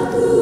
Ooh.